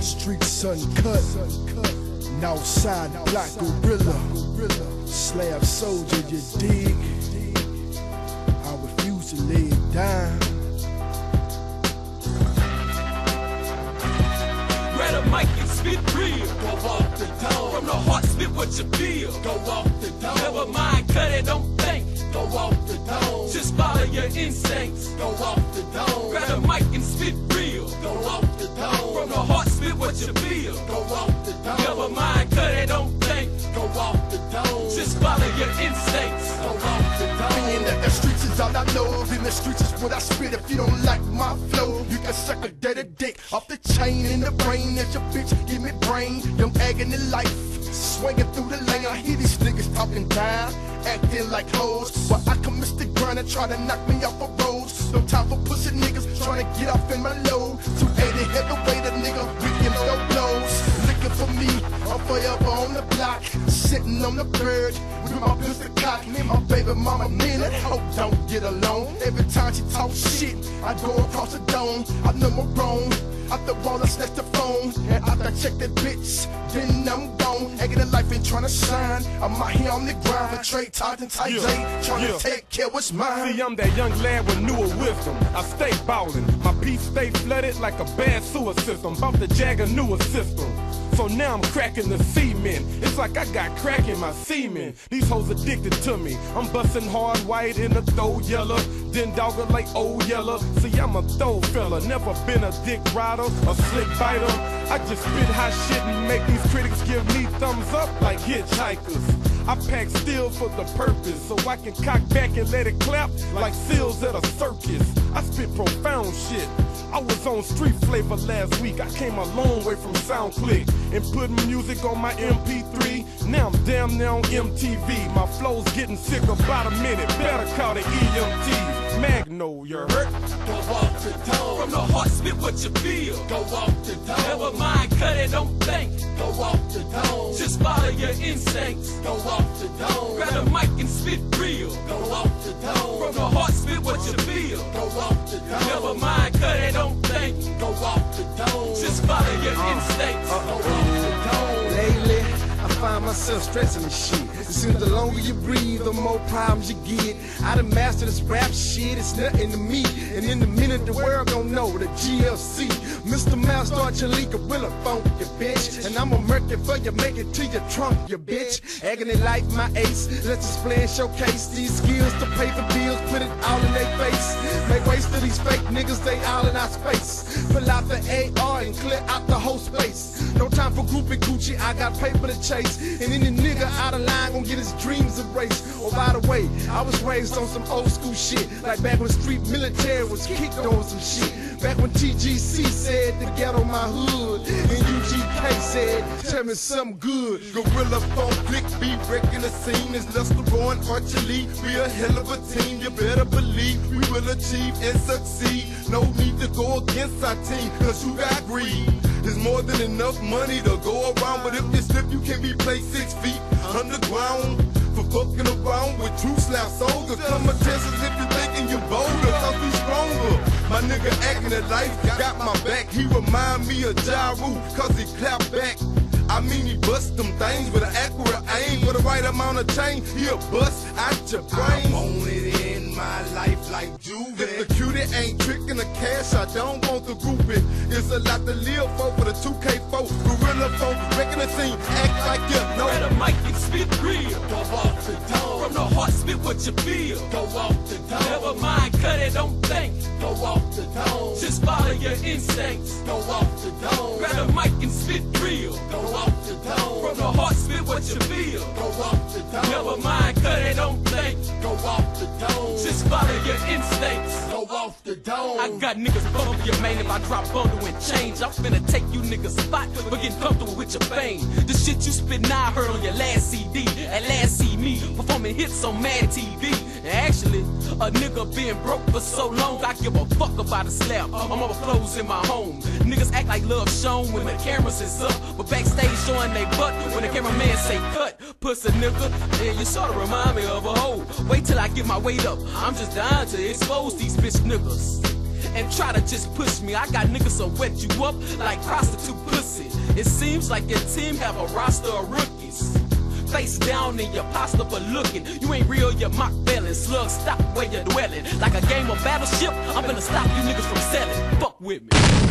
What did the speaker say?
streets uncut. Northside black gorilla. Slab soldier, you dig? I refuse to lay it down. Grab a mic and spit real. Go off the dome. From the heart, spit what you feel. Go off the dome. Never mind, cut it, don't think. Go off the dome. Just follow your instincts. Go off the dome. Grab a mic and spit heart, spit what you feel. Go off the dome. Never mind, cut it, don't think. Go off the dome. Just follow your instincts. Go off the dome. Being that the streets is all I know. In the streets is what I spit. If you don't like my flow, you can suck a dead dick off the chain in the brain. That's your bitch, give me brain. Young agony life. Swinging through the lane, I hear these niggas talking down, acting like hoes. But I miss the grind and try to knock me off the roads. No time for pussy niggas trying to get off in my load. 280 heavyweight, a nigga, forever on the block, sitting on the bird with my pistol cock. Me and my baby mama, and that don't get alone. Every time she talk shit, I go across the dome. I know I'm wrong. Out the wall, I snatch the phone. And after I check that bitch, then I'm gone. Egging the life and trying to shine. I'm out here on the grind for trade Todd and tight Yeah, Trying to take care what's mine. See, I'm that young lad with newer wisdom. I stay ballin'. My piece stay flooded like a bad sewer system. About to jag a newer system. So now I'm cracking the cement. It's like I got crack in my semen. These hoes addicted to me. I'm busting hard white in a throw yellow. Then dogger like old yellow. See, I'm a throw fella. Never been a dick rider, a slick biter. I just spit hot shit and make these critics give me thumbs up like hitchhikers. I pack steel for the purpose, so I can cock back and let it clap like seals at a circus. I spit profound shit. I was on street flavor last week. I came a long way from SoundClick and put music on my MP3. Now I'm damn near on MTV. My flow's getting sick about a minute. Better call the EMTs. Magno, you hurt? Go off the dome. From the heart, spit what you feel. Go off the dome. Never mind, cut it, don't think. Go off the dome. Just follow your instincts. Go off the dome. Grab a mic and spit real. Go off the dome. From the heart, spit what you feel. Go off the dome. Never mind, cut it, don't think. Go off the dome. Just follow your uh-uh. instincts. Go uh-uh. off find myself stressing the shit. It seems the longer you breathe, the more problems you get. I done mastered this rap shit, it's nothing to me. And in a minute, the world gon' know the GLC. Mr. Mouse, start your leak, gorilla funk, you bitch. And I'm a murk it for you, make it to your trunk, you bitch. Agonylife my ace, let's display and showcase these skills to pay the bills, put it all in their face. Make waste of these fake niggas, they all in our space. Pull out the AR and clear out the whole space. No time for groupie Gucci, I got paper to chase. And any nigga out of line gon' get his dreams erased. Oh, by the way, I was raised on some old school shit. Like back when street military was kicked on some shit. Back when TGC said to get on my hood. And UGK said, tell me something good. Gorilla phone click be wrecking the scene. It's Lester Rowan, Archie Lee. We a hell of a team. You better believe we will achieve and succeed. No need to go against our team, cause you got greed. There's more than enough money to go around, but if you slip, you can be placed six feet underground. For fucking around with true Slab Soldiers. Come a chances if you're thinking you're bolder, cause we stronger. My nigga acting at life, got my back. He remind me of Ja Rule, cause he clap back. I mean, he bust them things with an accurate aim. For the right amount of change, he'll bust out your brain. I want it in my life like Juve. If the cutie ain't tricking the cash, I don't want the groupie. It's a lot to live for for the 2K4. Gorilla phone, wrecking the scene, act like you know. Grab a mic and spit real. Go off the dome. From the heart, spit what you feel. Go off the dome. Never mind, cut it, don't think. Go off the dome. Just follow your instincts. Go off the dome. Grab a mic and spit real. Go off the dome. From the heart, spit what you feel. Go off the dome. Never mind, cut it, don't think. I got niggas bump your man if I drop bundle and change. I'm finna take you niggas spot for getting comfortable with your fame. The shit you spit now I heard on your last CD. At last see me performing hits on Mad TV. Actually, a nigga been broke for so long, I give a fuck about a slap. I'm over clothes in my home. Niggas act like love shown when the cameras is up, but backstage showing they butt when the cameraman say cut. Pussy nigga, yeah, you sorta remind me of a hoe. Wait till I get my weight up. I'm just dying to expose these bitch niggas. And try to just push me. I got niggas so wet you up like prostitute pussy. It seems like your team have a roster of rookies. Face down in your pasta for looking. You ain't real, you mock belling. Slug stop where you're dwelling. Like a game of battleship, I'm gonna stop you niggas from selling. Fuck with me.